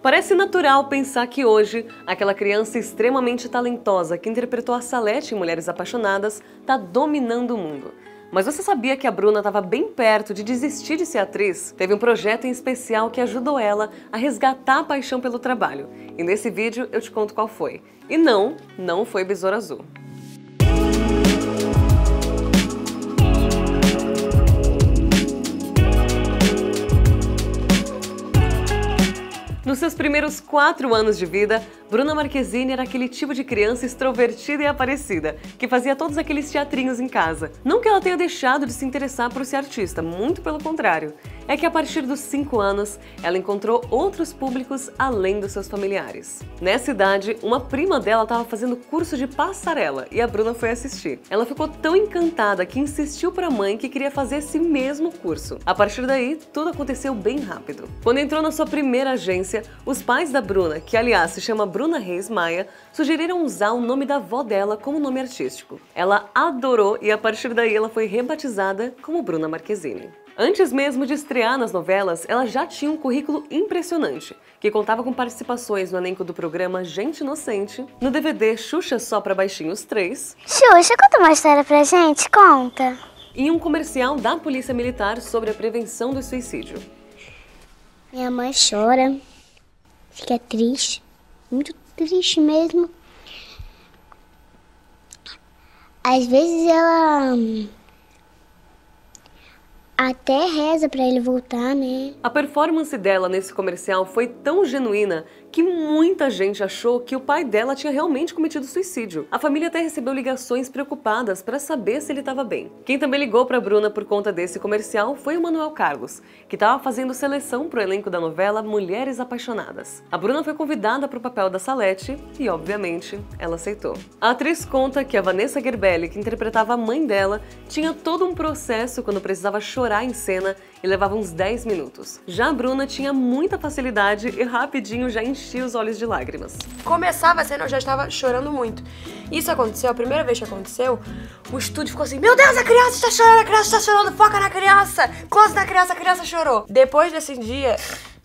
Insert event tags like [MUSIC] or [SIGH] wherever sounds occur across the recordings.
Parece natural pensar que hoje, aquela criança extremamente talentosa que interpretou a Salete em Mulheres Apaixonadas está dominando o mundo. Mas você sabia que a Bruna estava bem perto de desistir de ser atriz? Teve um projeto em especial que ajudou ela a resgatar a paixão pelo trabalho. E nesse vídeo eu te conto qual foi. E não, não foi Besouro Azul. Nos seus primeiros quatro anos de vida, Bruna Marquezine era aquele tipo de criança extrovertida e aparecida, que fazia todos aqueles teatrinhos em casa. Não que ela tenha deixado de se interessar por ser artista, muito pelo contrário é que a partir dos 5 anos ela encontrou outros públicos além dos seus familiares. Nessa idade, uma prima dela estava fazendo curso de passarela e a Bruna foi assistir. Ela ficou tão encantada que insistiu para a mãe que queria fazer esse mesmo curso. A partir daí, tudo aconteceu bem rápido. Quando entrou na sua primeira agência, os pais da Bruna, que aliás se chama Bruna Reis Maia, sugeriram usar o nome da avó dela como nome artístico. Ela adorou e a partir daí ela foi rebatizada como Bruna Marquezine. Antes mesmo de estrear nas novelas, ela já tinha um currículo impressionante, que contava com participações no elenco do programa Gente Inocente, no DVD Xuxa Só Pra Baixinhos 3. Xuxa, conta uma história pra gente, conta. E um comercial da Polícia Militar sobre a prevenção do suicídio. Minha mãe chora, fica triste, muito triste mesmo. Às vezes ela até reza para ele voltar, né? A performance dela nesse comercial foi tão genuína que muita gente achou que o pai dela tinha realmente cometido suicídio. A família até recebeu ligações preocupadas para saber se ele estava bem. Quem também ligou para Bruna por conta desse comercial foi o Manuel Carlos, que estava fazendo seleção para o elenco da novela Mulheres Apaixonadas. A Bruna foi convidada para o papel da Salete e, obviamente, ela aceitou. A atriz conta que a Vanessa Gerbelli, que interpretava a mãe dela, tinha todo um processo quando precisava chorar em cena e levava uns 10 minutos. Já a Bruna tinha muita facilidade e rapidinho já enchia os olhos de lágrimas. Começava a cena, eu já estava chorando muito. Isso aconteceu, a primeira vez que aconteceu, o estúdio ficou assim: Meu Deus, a criança está chorando, a criança está chorando, foca na criança, close na criança, a criança chorou. Depois desse dia,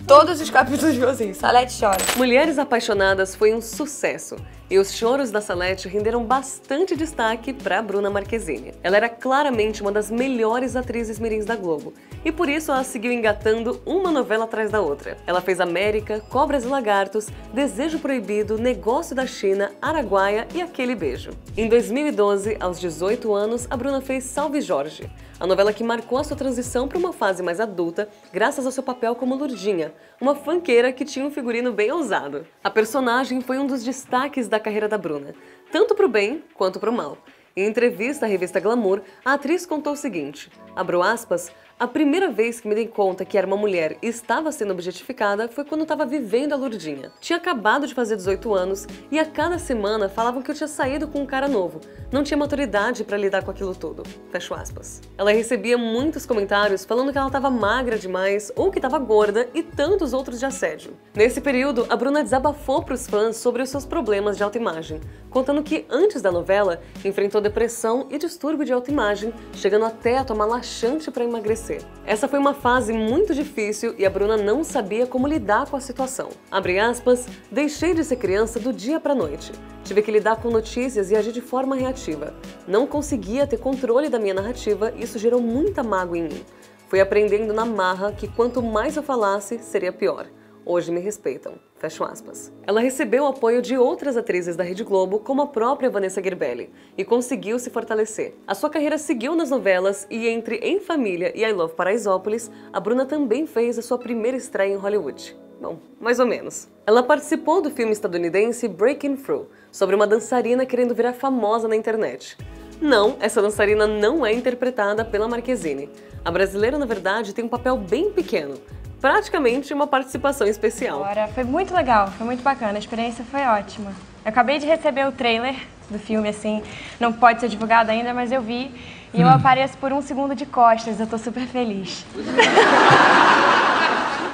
Todos os capítulos ficam assim, Salete chora. Mulheres Apaixonadas foi um sucesso e os choros da Salete renderam bastante destaque para Bruna Marquezine. Ela era claramente uma das melhores atrizes mirins da Globo e por isso ela seguiu engatando uma novela atrás da outra. Ela fez América, Cobras e Lagartos, Desejo Proibido, Negócio da China, Araguaia e Aquele Beijo. Em 2012, aos 18 anos, a Bruna fez Salve Jorge, a novela que marcou a sua transição para uma fase mais adulta, graças ao seu papel como Lurdinha, uma fanqueira que tinha um figurino bem ousado. A personagem foi um dos destaques da carreira da Bruna, tanto para o bem quanto para o mal. Em entrevista à revista Glamour, a atriz contou o seguinte: abro aspas, a primeira vez que me dei conta que era uma mulher e estava sendo objetificada foi quando estava vivendo a Lurdinha. Tinha acabado de fazer 18 anos e a cada semana falavam que eu tinha saído com um cara novo. Não tinha maturidade para lidar com aquilo tudo. Fecho aspas. Ela recebia muitos comentários falando que ela estava magra demais ou que estava gorda e tantos outros de assédio. Nesse período, a Bruna desabafou para os fãs sobre os seus problemas de autoimagem, contando que antes da novela enfrentou depressão e distúrbio de autoimagem, chegando até a tomar laxante para emagrecer essa foi uma fase muito difícil e a Bruna não sabia como lidar com a situação. Abre aspas, deixei de ser criança do dia para noite. Tive que lidar com notícias e agir de forma reativa. Não conseguia ter controle da minha narrativa e isso gerou muita mágoa em mim. Fui aprendendo na marra que quanto mais eu falasse, seria pior. Hoje me respeitam. Fecho aspas. Ela recebeu o apoio de outras atrizes da Rede Globo, como a própria Vanessa Gerbelli, e conseguiu se fortalecer. A sua carreira seguiu nas novelas e entre Em Família e I Love Paraisópolis, a Bruna também fez a sua primeira estreia em Hollywood. Bom, mais ou menos. Ela participou do filme estadunidense Breaking Through, sobre uma dançarina querendo virar famosa na internet. Não, essa dançarina não é interpretada pela Marquezine. A brasileira, na verdade, tem um papel bem pequeno, praticamente uma participação especial. Agora, foi muito legal, foi muito bacana, a experiência foi ótima. Eu acabei de receber o trailer do filme, assim, não pode ser divulgado ainda, mas eu vi e eu hum. apareço por um segundo de costas, eu tô super feliz. [LAUGHS]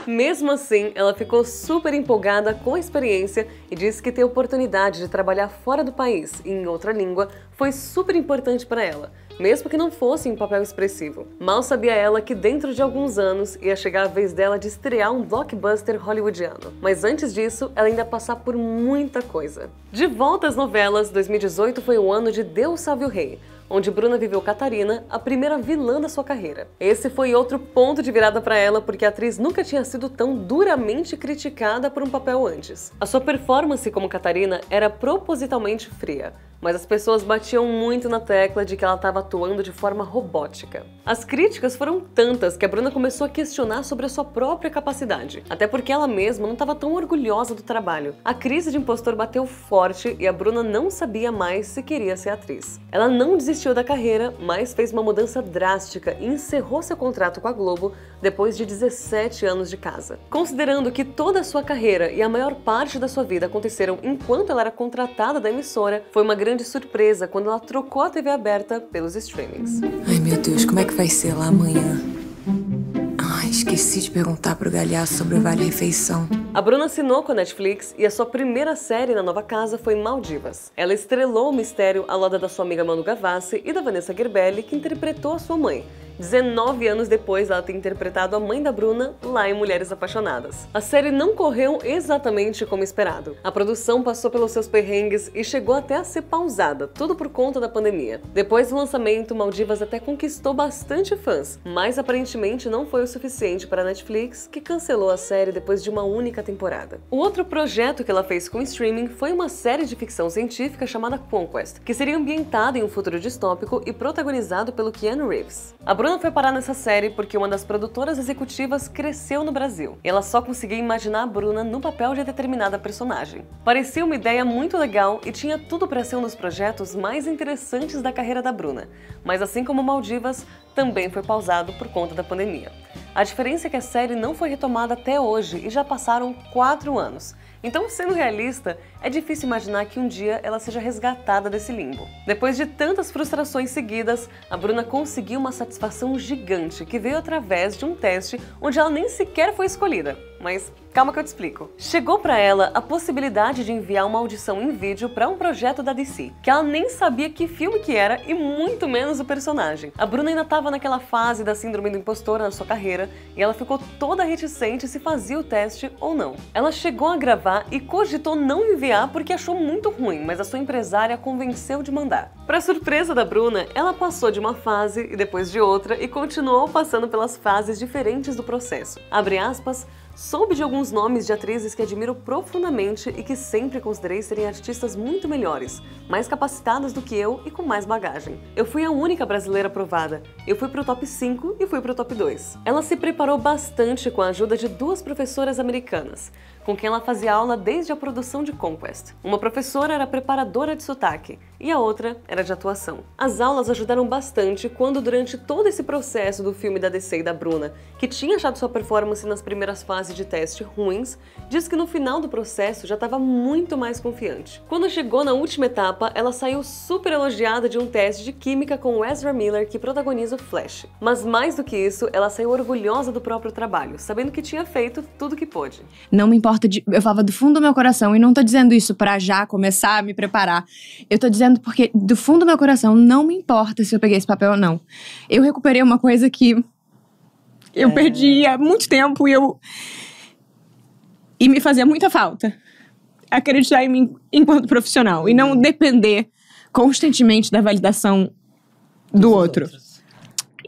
Mesmo assim, ela ficou super empolgada com a experiência e disse que ter oportunidade de trabalhar fora do país e em outra língua foi super importante para ela mesmo que não fosse em papel expressivo. Mal sabia ela que dentro de alguns anos ia chegar a vez dela de estrear um blockbuster hollywoodiano. Mas antes disso, ela ainda passar por muita coisa. De volta às novelas, 2018 foi o ano de Deus Salve o Rei, onde Bruna viveu Catarina, a primeira vilã da sua carreira. Esse foi outro ponto de virada para ela, porque a atriz nunca tinha sido tão duramente criticada por um papel antes. A sua performance como Catarina era propositalmente fria, mas as pessoas batiam muito na tecla de que ela estava atuando de forma robótica. As críticas foram tantas que a Bruna começou a questionar sobre a sua própria capacidade, até porque ela mesma não estava tão orgulhosa do trabalho. A crise de impostor bateu forte e a Bruna não sabia mais se queria ser atriz. Ela não desistiu da carreira, mas fez uma mudança drástica e encerrou seu contrato com a Globo depois de 17 anos de casa. Considerando que toda a sua carreira e a maior parte da sua vida aconteceram enquanto ela era contratada da emissora, foi uma grande grande surpresa quando ela trocou a TV aberta pelos streamings. Ai meu Deus, como é que vai ser lá amanhã? Ai, esqueci de perguntar pro Galhaço sobre o Vale Refeição. A Bruna assinou com a Netflix e a sua primeira série na nova casa foi Maldivas. Ela estrelou o mistério ao lado da sua amiga Manu Gavassi e da Vanessa Gerbelli, que interpretou a sua mãe, 19 anos depois dela ter interpretado a mãe da Bruna lá em Mulheres Apaixonadas. A série não correu exatamente como esperado. A produção passou pelos seus perrengues e chegou até a ser pausada, tudo por conta da pandemia. Depois do lançamento, Maldivas até conquistou bastante fãs, mas aparentemente não foi o suficiente para a Netflix, que cancelou a série depois de uma única temporada. O outro projeto que ela fez com streaming foi uma série de ficção científica chamada Conquest, que seria ambientada em um futuro distópico e protagonizado pelo Keanu Reeves. A Bruna Bruna foi parar nessa série porque uma das produtoras executivas cresceu no Brasil. Ela só conseguia imaginar a Bruna no papel de determinada personagem. Parecia uma ideia muito legal e tinha tudo para ser um dos projetos mais interessantes da carreira da Bruna. Mas assim como Maldivas, também foi pausado por conta da pandemia. A diferença é que a série não foi retomada até hoje e já passaram quatro anos. Então, sendo realista, é difícil imaginar que um dia ela seja resgatada desse limbo. Depois de tantas frustrações seguidas, a Bruna conseguiu uma satisfação gigante que veio através de um teste onde ela nem sequer foi escolhida. Mas calma que eu te explico. Chegou para ela a possibilidade de enviar uma audição em vídeo para um projeto da DC, que ela nem sabia que filme que era e muito menos o personagem. A Bruna ainda estava naquela fase da síndrome do impostor na sua carreira e ela ficou toda reticente se fazia o teste ou não. Ela chegou a gravar e cogitou não enviar porque achou muito ruim, mas a sua empresária convenceu de mandar. Para surpresa da Bruna, ela passou de uma fase e depois de outra e continuou passando pelas fases diferentes do processo. Abre aspas, Soube de alguns nomes de atrizes que admiro profundamente e que sempre considerei serem artistas muito melhores, mais capacitadas do que eu e com mais bagagem. Eu fui a única brasileira aprovada. Eu fui pro top 5 e fui pro top 2. Ela se preparou bastante com a ajuda de duas professoras americanas, com quem ela fazia aula desde a produção de Conquest. Uma professora era preparadora de sotaque e a outra era de atuação. As aulas ajudaram bastante quando, durante todo esse processo do filme da DC e da Bruna, que tinha achado sua performance nas primeiras fases de teste ruins, diz que no final do processo já estava muito mais confiante. Quando chegou na última etapa, ela saiu super elogiada de um teste de química com Ezra Miller, que protagoniza o Flash. Mas mais do que isso, ela saiu orgulhosa do próprio trabalho, sabendo que tinha feito tudo que pôde. Não me importa, de, eu falava do fundo do meu coração, e não tô dizendo isso para já começar a me preparar. Eu tô dizendo porque do fundo do meu coração não me importa se eu peguei esse papel ou não. Eu recuperei uma coisa que eu é. perdi há muito tempo e eu. E me fazia muita falta. Acreditar em mim enquanto profissional e não depender constantemente da validação do Dos outro. Outros.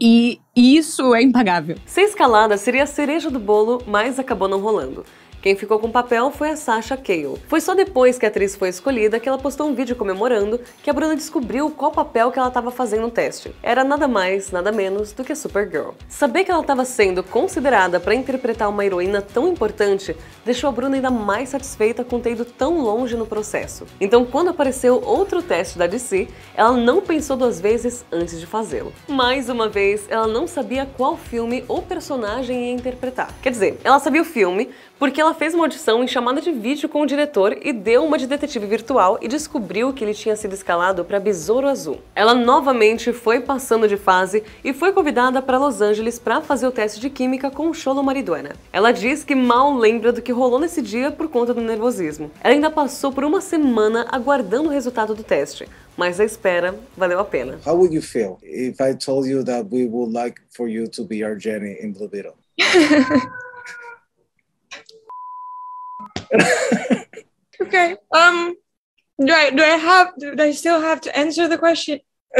E isso é impagável. Ser escalada seria a cereja do bolo, mas acabou não rolando. Quem ficou com o papel foi a Sasha Cale. Foi só depois que a atriz foi escolhida que ela postou um vídeo comemorando que a Bruna descobriu qual papel que ela estava fazendo no teste. Era nada mais, nada menos do que Supergirl. Saber que ela estava sendo considerada para interpretar uma heroína tão importante deixou a Bruna ainda mais satisfeita com ter ido tão longe no processo. Então, quando apareceu outro teste da DC, ela não pensou duas vezes antes de fazê-lo. Mais uma vez, ela não sabia qual filme ou personagem ia interpretar. Quer dizer, ela sabia o filme porque ela Ela fez uma audição em chamada de vídeo com o diretor e deu uma de detetive virtual e descobriu que ele tinha sido escalado para Besouro Azul. Ela novamente foi passando de fase e foi convidada para Los Angeles para fazer o teste de química com o Cholo Mariduena. Ela diz que mal lembra do que rolou nesse dia por conta do nervosismo. Ela ainda passou por uma semana aguardando o resultado do teste, mas a espera valeu a pena. How would you feel if I told you that we would like for you to be our Jenny in Blue Beetle? [LAUGHS] [LAUGHS] Okay. Um, do I do I have do I still have to answer the question? [LAUGHS]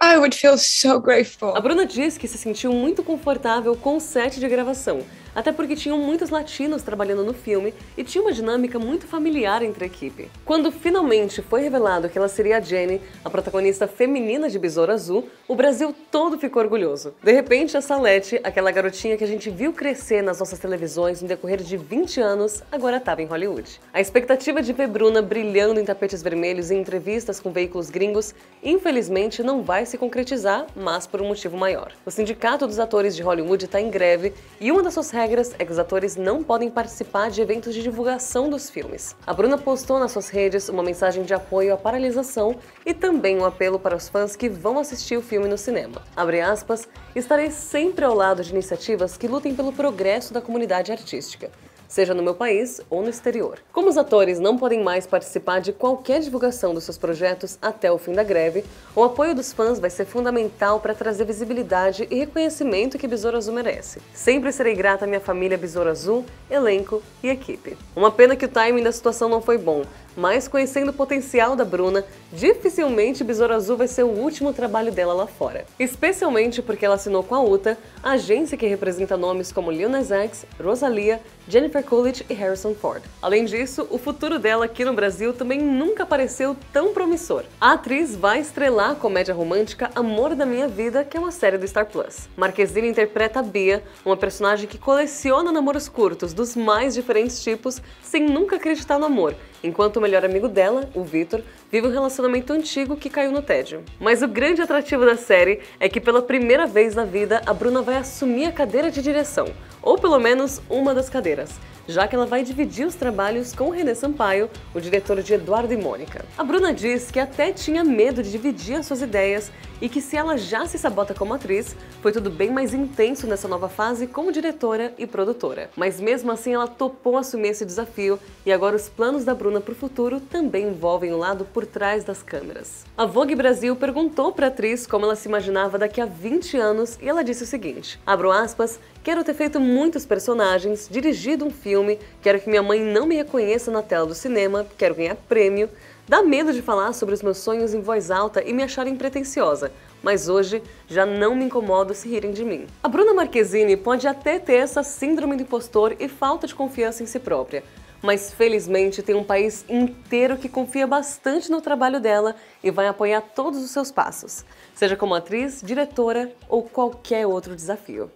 I would feel so grateful. A Bruna diz que se sentiu muito confortável com o set de gravação, até porque tinham muitos latinos trabalhando no filme e tinha uma dinâmica muito familiar entre a equipe. Quando finalmente foi revelado que ela seria a Jenny, a protagonista feminina de Besouro Azul, o Brasil todo ficou orgulhoso. De repente, a Salete, aquela garotinha que a gente viu crescer nas nossas televisões no decorrer de 20 anos, agora estava em Hollywood. A expectativa de ver Bruna brilhando em tapetes vermelhos em entrevistas com veículos gringos, infelizmente não vai se concretizar, mas por um motivo maior. O Sindicato dos Atores de Hollywood está em greve e uma das suas regras é que os atores não podem participar de eventos de divulgação dos filmes. A Bruna postou nas suas redes uma mensagem de apoio à paralisação e também um apelo para os fãs que vão assistir o filme no cinema. Abre aspas, estarei sempre ao lado de iniciativas que lutem pelo progresso da comunidade artística seja no meu país ou no exterior. Como os atores não podem mais participar de qualquer divulgação dos seus projetos até o fim da greve, o apoio dos fãs vai ser fundamental para trazer visibilidade e reconhecimento que Besouro Azul merece. Sempre serei grata à minha família Besouro Azul, elenco e equipe. Uma pena que o timing da situação não foi bom, mas conhecendo o potencial da Bruna, dificilmente Besouro Azul vai ser o último trabalho dela lá fora. Especialmente porque ela assinou com a UTA, a agência que representa nomes como Lil Nas X, Rosalia, Jennifer Coolidge e Harrison Ford. Além disso, o futuro dela aqui no Brasil também nunca pareceu tão promissor. A atriz vai estrelar a comédia romântica Amor da Minha Vida, que é uma série do Star Plus. Marquezine interpreta a Bia, uma personagem que coleciona namoros curtos dos mais diferentes tipos, sem nunca acreditar no amor, enquanto o melhor amigo dela, o Victor, vive um relacionamento antigo que caiu no tédio. Mas o grande atrativo da série é que pela primeira vez na vida a Bruna vai assumir a cadeira de direção, ou pelo menos uma das cadeiras já que ela vai dividir os trabalhos com René Sampaio, o diretor de Eduardo e Mônica. A Bruna diz que até tinha medo de dividir as suas ideias e que se ela já se sabota como atriz, foi tudo bem mais intenso nessa nova fase como diretora e produtora. Mas mesmo assim ela topou assumir esse desafio e agora os planos da Bruna para o futuro também envolvem o lado por trás das câmeras. A Vogue Brasil perguntou para a atriz como ela se imaginava daqui a 20 anos e ela disse o seguinte, abro aspas, Quero ter feito muitos personagens, dirigido um filme, quero que minha mãe não me reconheça na tela do cinema, quero ganhar prêmio. Dá medo de falar sobre os meus sonhos em voz alta e me acharem pretensiosa, mas hoje já não me incomodo se rirem de mim. A Bruna Marquezine pode até ter essa síndrome do impostor e falta de confiança em si própria, mas felizmente tem um país inteiro que confia bastante no trabalho dela e vai apoiar todos os seus passos, seja como atriz, diretora ou qualquer outro desafio.